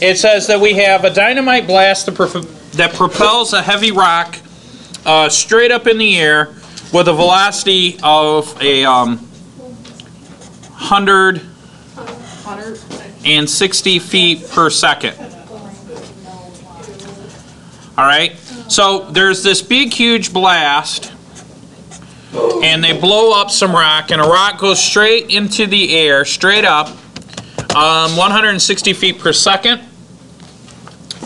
it says that we have a dynamite blast that that propels a heavy rock uh, straight up in the air with a velocity of a um, 160 feet per second. All right? So there's this big, huge blast, and they blow up some rock, and a rock goes straight into the air, straight up, um, 160 feet per second.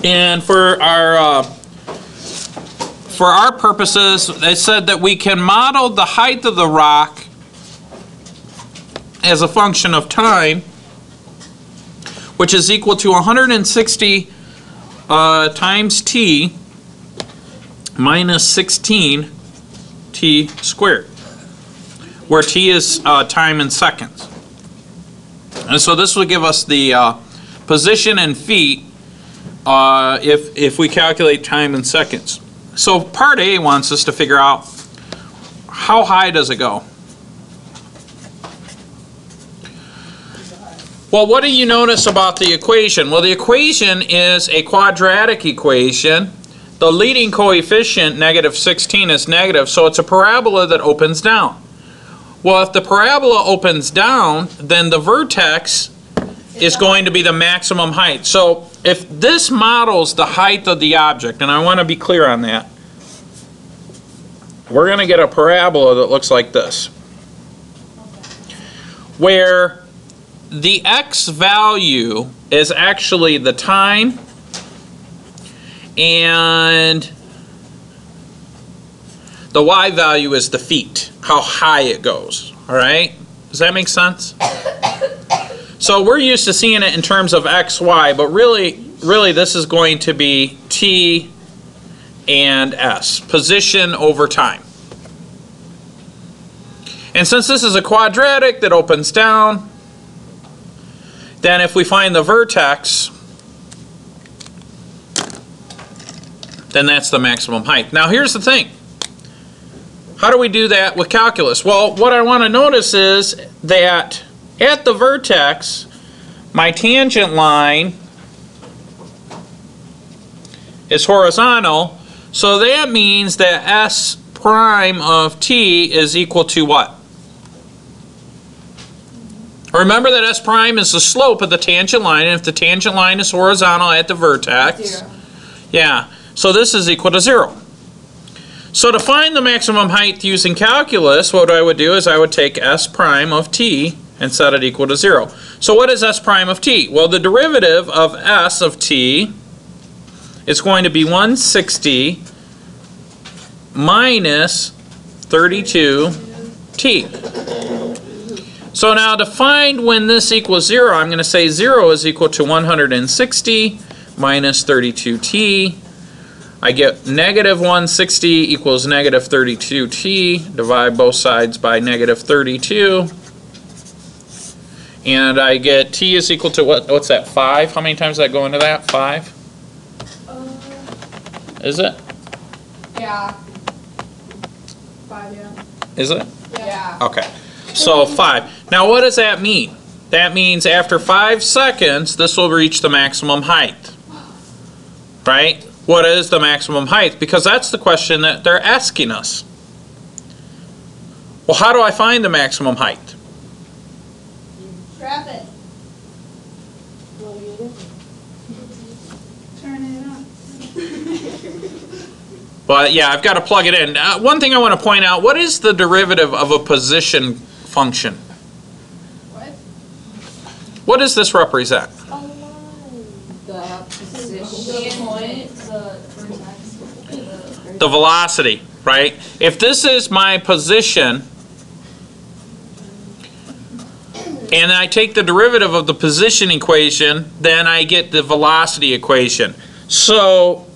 And for our uh, for our purposes, they said that we can model the height of the rock as a function of time, which is equal to 160 uh, times t minus 16 t squared, where t is uh, time in seconds. And so this will give us the uh, position in feet uh, if, if we calculate time in seconds. So part A wants us to figure out how high does it go? Well, what do you notice about the equation? Well, the equation is a quadratic equation. The leading coefficient, negative 16, is negative, so it's a parabola that opens down. Well, if the parabola opens down, then the vertex is going to be the maximum height. So if this models the height of the object, and I want to be clear on that, we're going to get a parabola that looks like this. Where the x value is actually the time and the y value is the feet, how high it goes, all right? Does that make sense? So we're used to seeing it in terms of x, y, but really, really this is going to be t and s, position over time. And since this is a quadratic that opens down, then if we find the vertex, then that's the maximum height. Now here's the thing. How do we do that with calculus? Well, what I want to notice is that at the vertex, my tangent line is horizontal, so that means that s prime of t is equal to what? Remember that s prime is the slope of the tangent line, and if the tangent line is horizontal at the vertex, Zero. yeah, so this is equal to zero. So to find the maximum height using calculus, what I would do is I would take s prime of t and set it equal to zero. So what is s prime of t? Well, the derivative of s of t is going to be 160 minus 32t. So now to find when this equals zero, I'm going to say zero is equal to 160 minus 32t. I get negative 160 equals negative 32t. Divide both sides by negative 32. And I get t is equal to what? What's that? 5? How many times does that go into that? 5? Uh, is it? Yeah. Five, yeah. Is it? Yeah. Okay. So 5. Now what does that mean? That means after 5 seconds, this will reach the maximum height. Right? What is the maximum height? Because that's the question that they're asking us. Well, how do I find the maximum height? Grab it. Turn it on. But yeah, I've got to plug it in. Uh, one thing I want to point out, what is the derivative of a position function? What? What does this represent? The position point, The velocity, right? If this is my position, and I take the derivative of the position equation, then I get the velocity equation. So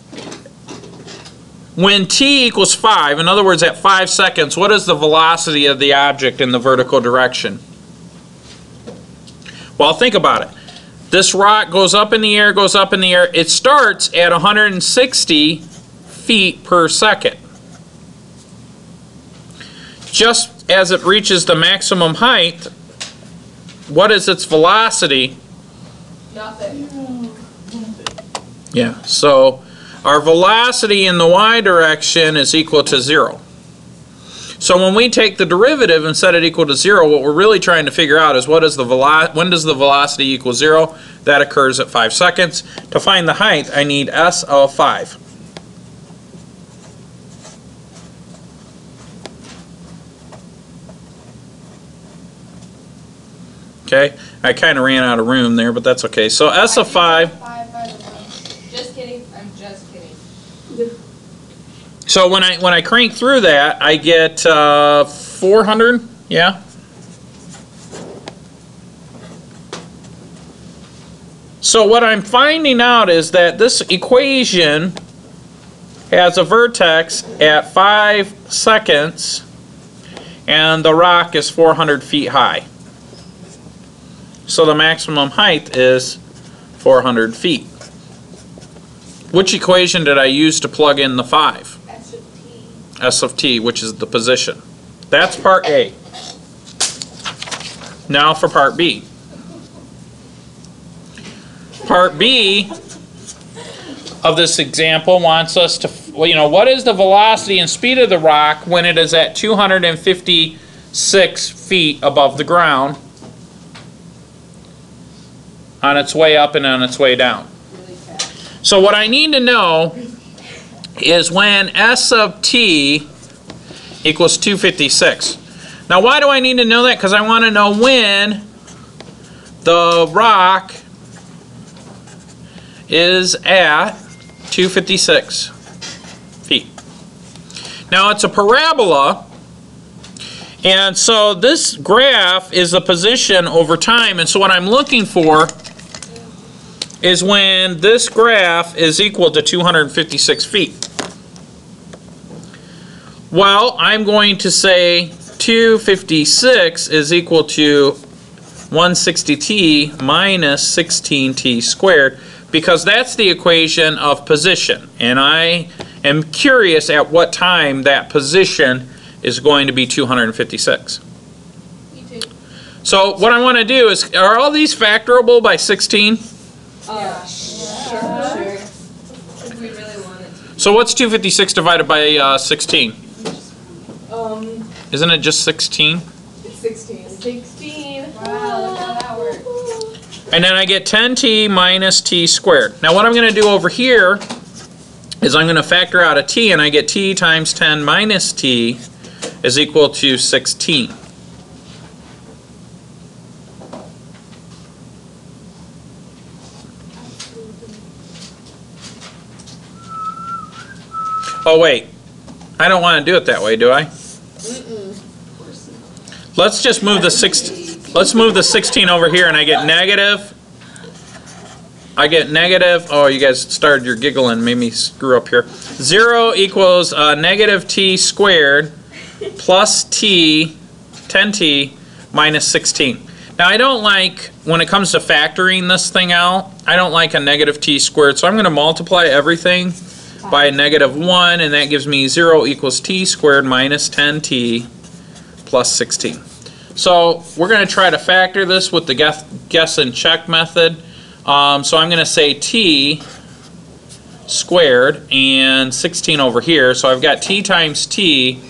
when t equals 5, in other words, at 5 seconds, what is the velocity of the object in the vertical direction? Well, think about it. This rock goes up in the air, goes up in the air. It starts at 160 feet per second. Just as it reaches the maximum height, what is its velocity? Nothing. Yeah, so our velocity in the y direction is equal to zero. So when we take the derivative and set it equal to zero, what we're really trying to figure out is what is the velo, when does the velocity equal zero? That occurs at five seconds. To find the height, I need s of five. Okay, I kind of ran out of room there, but that's okay. So s of five. Five by the one. Just kidding, I'm just kidding. So when I when I crank through that, I get uh, 400. Yeah. So what I'm finding out is that this equation has a vertex at five seconds, and the rock is 400 feet high. So the maximum height is 400 feet. Which equation did I use to plug in the five? S of T. S of t, which is the position. That's part A. Now for part B. Part B of this example wants us to, well, you know, what is the velocity and speed of the rock when it is at 256 feet above the ground on its way up and on its way down? So what I need to know is when S of t equals 256. Now why do I need to know that? Because I want to know when the rock is at 256 feet. Now it's a parabola and so this graph is the position over time and so what I'm looking for is when this graph is equal to 256 feet. Well, I'm going to say 256 is equal to 160t minus 16t squared because that's the equation of position. And I am curious at what time that position is going to be 256. Me too. So what I want to do is, are all these factorable by 16? Uh, sure, sure. If we really wanted to. So what's 256 divided by uh, 16? Um, Isn't it just 16? sixteen. Sixteen. Wow, look how that works. And then I get 10t minus t squared. Now what I'm going to do over here is I'm going to factor out a t and I get t times 10 minus t is equal to 16. Oh wait, I don't want to do it that way, do I? Let's just move the let's move the 16 over here and I get negative. I get negative, oh, you guys started your giggling, made me screw up here. Zero equals uh, negative t squared plus t, 10t minus 16. Now I don't like, when it comes to factoring this thing out, I don't like a negative t squared, so I'm gonna multiply everything by negative one, and that gives me zero equals t squared minus 10t plus 16. So we're going to try to factor this with the guess, guess and check method. Um, so I'm going to say t squared and 16 over here. So I've got t times t.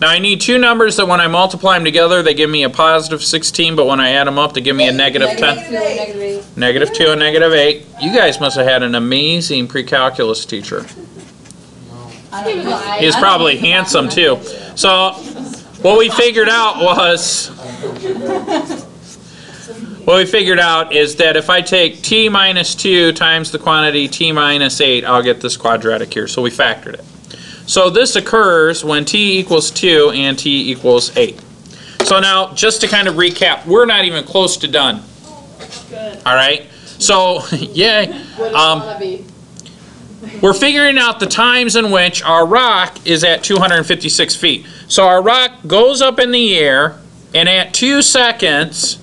Now I need two numbers that when I multiply them together, they give me a positive 16, but when I add them up, they give me a negative 10. Negative negative eight. Negative 2 and negative 8. You guys must have had an amazing pre-calculus teacher. He's probably handsome too. So what we figured out was, what we figured out is that if I take t minus 2 times the quantity t minus 8, I'll get this quadratic here. So we factored it. So this occurs when t equals 2 and t equals 8. So now, just to kind of recap, we're not even close to done. Good. All right? So, yay. Um, does it wanna be? We're figuring out the times in which our rock is at 256 feet. So our rock goes up in the air, and at two seconds,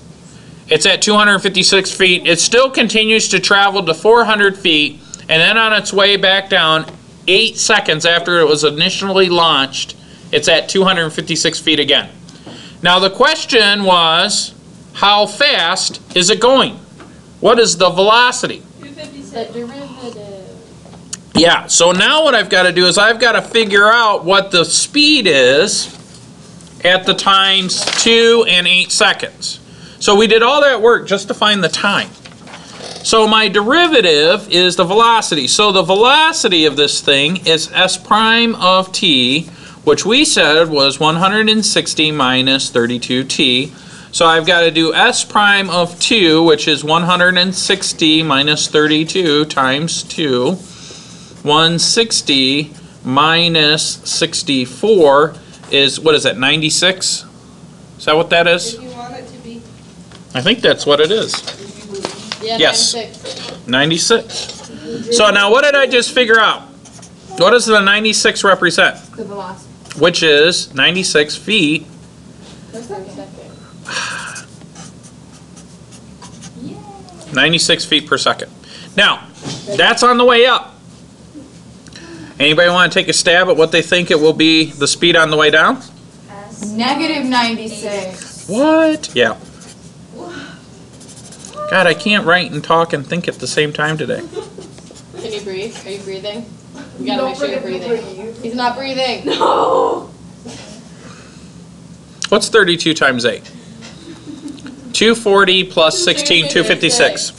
it's at 256 feet. It still continues to travel to 400 feet, and then on its way back down, eight seconds after it was initially launched, it's at 256 feet again. Now the question was, how fast is it going? What is the velocity? 256. Derivative. Yeah, so now what I've got to do is I've got to figure out what the speed is at the times 2 and 8 seconds. So we did all that work just to find the time. So my derivative is the velocity. So the velocity of this thing is s prime of t, which we said was 160 minus 32t. So I've got to do s prime of 2, which is 160 minus 32 times 2. 160 minus 64 is, what is that, 96? Is that what that is? If you want it to be. I think that's what it is. Yeah, Yes. 96. 96. So now what did I just figure out? What does the 96 represent? The velocity. Which is 96 feet. Per second. 96 feet per second. Now, that's on the way up. Anybody want to take a stab at what they think it will be, the speed on the way down? Negative 96. What? Yeah. God, I can't write and talk and think at the same time today. Can you breathe? Are you breathing? You gotta Don't make sure you're breathing. He's not breathing. No. What's 32 times 8? 240 plus 16, 256.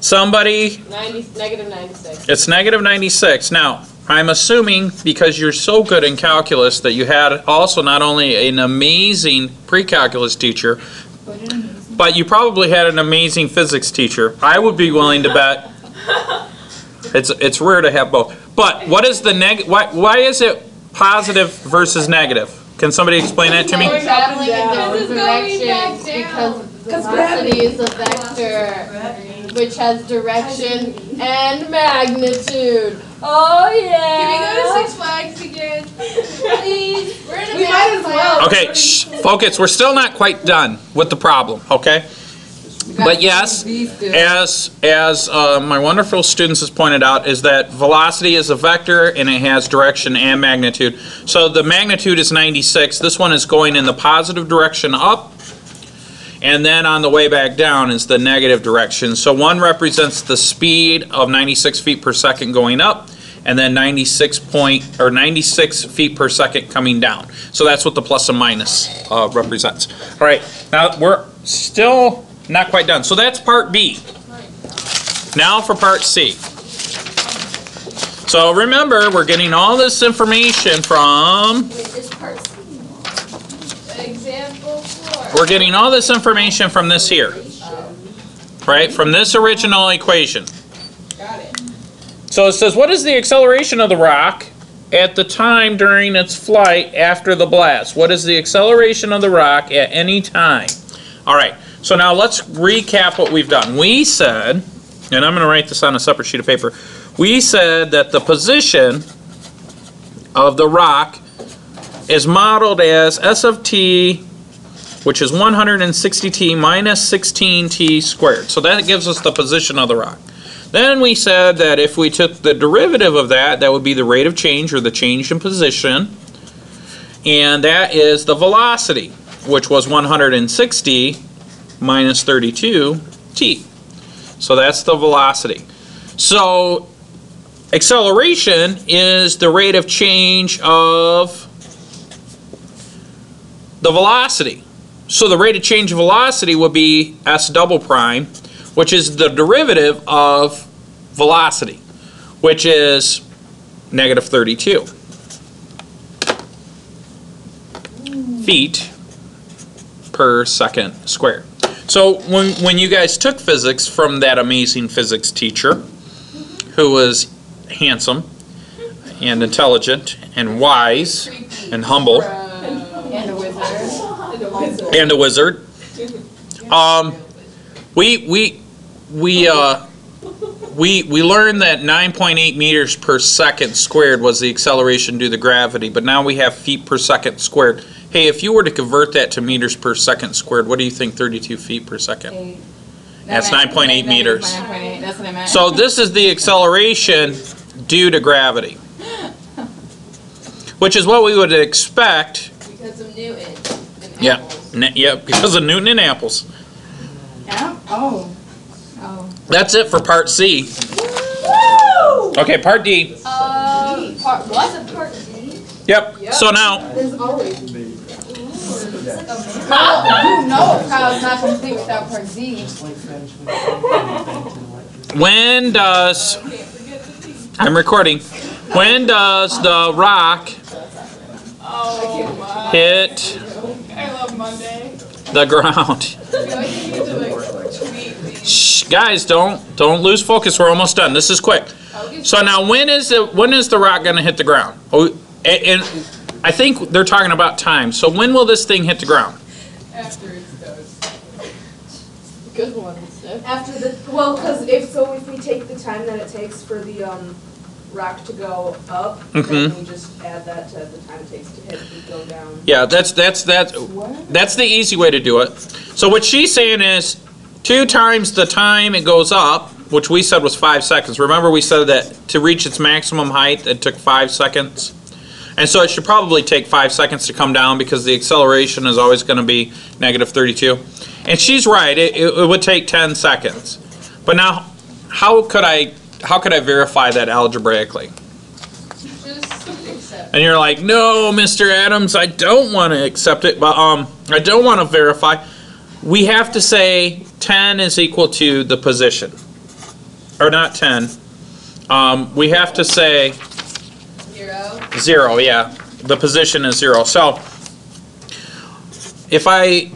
Somebody 90, negative 96. It's negative 96. Now, I'm assuming because you're so good in calculus that you had also not only an amazing pre-calculus teacher, but you probably had an amazing physics teacher. I would be willing to bet it's it's rare to have both. But what is the neg? Why why is it positive versus negative? Can somebody explain that to me? We're traveling in different directions because Because velocity is a vector, which has direction and magnitude. Oh yeah. Can we go to Six Flags again? Please. We're in a We might as well. Okay, shh, focus. We're still not quite done with the problem, okay? But yes, as, as uh, my wonderful students has pointed out, is that velocity is a vector and it has direction and magnitude. So the magnitude is 96. This one is going in the positive direction up. And then on the way back down is the negative direction. So one represents the speed of 96 feet per second going up, and then 96 point, or 96 feet per second coming down. So that's what the plus and minus uh, represents. All right, now we're still not quite done. So that's part B. Now for part C. So remember, we're getting all this information from. We're getting all this information from this here, right? From this original equation. Got it. So it says, what is the acceleration of the rock at the time during its flight after the blast? What is the acceleration of the rock at any time? All right, so now let's recap what we've done. We said, and I'm going to write this on a separate sheet of paper. We said that the position of the rock is modeled as S of t which is 160t minus 16t squared. So that gives us the position of the rock. Then we said that if we took the derivative of that, that would be the rate of change or the change in position. And that is the velocity, which was 160 minus 32t. So that's the velocity. So acceleration is the rate of change of the velocity. So the rate of change of velocity would be s double prime, which is the derivative of velocity, which is negative 32 feet per second squared. So when, when you guys took physics from that amazing physics teacher, who was handsome and intelligent and wise and humble, And a wizard. and a wizard. Um, we we we uh, we we learned that 9.8 meters per second squared was the acceleration due to gravity, but now we have feet per second squared. Hey, if you were to convert that to meters per second squared, what do you think 32 feet per second? That's 9.8 meters. 9.8, that's what I meant. So this is the acceleration due to gravity, which is what we would expect Because of Newton and Yeah. Yep, because of Newton and apples. Yeah, oh. Oh. That's it for part C. Okay, part D. Uh, part, what? Part D. Yep, so now, There's always. You know problem's not complete without part Z. when does, I'm recording, when does the rock hit love Monday. the ground? I feel like you need to like tweet me. Shh, guys, don't, don't lose focus, we're almost done, this is quick. So now, when is the, when is the rock gonna hit the ground? Oh, a- and, I think they're talking about time, so when will this thing hit the ground? After it's done. Good one, Steph. After the, well, because if, so if we take the time that it takes for the, um, rock to go up, then Mhm. we just add that to the time it takes to hit and go down. Yeah, that's, that's, that's, that's the easy way to do it. So what she's saying is, two times the time it goes up, which we said was five seconds. Remember, we said that to reach its maximum height, it took five seconds? And so it should probably take five seconds to come down because the acceleration is always gonna be negative thirty-two. And she's right, it, it it would take ten seconds. But now, how could I, how could I verify that algebraically? And you're like, no, Mr. Adams, I don't want to accept it, but um, I don't want to verify. We have to say 10 is equal to the position. Or not 10. Um, we have to say Zero. zero, yeah. The position is zero. So if I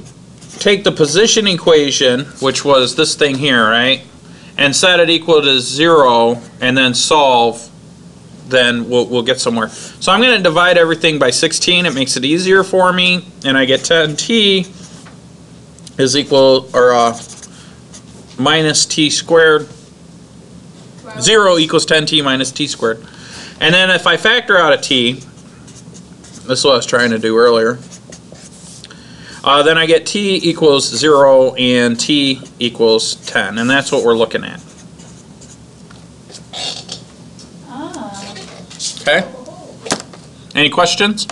take the position equation, which was this thing here, right? And set it equal to zero and then solve, then we'll, we'll get somewhere. So I'm gonna divide everything by sixteen, it makes it easier for me, and I get ten t is equal, or, uh, minus t squared. Zero equals ten t minus t squared. And then if I factor out a t, this is what I was trying to do earlier, uh, then I get t equals zero and t equals ten, and that's what we're looking at. Ah. Okay? Any questions?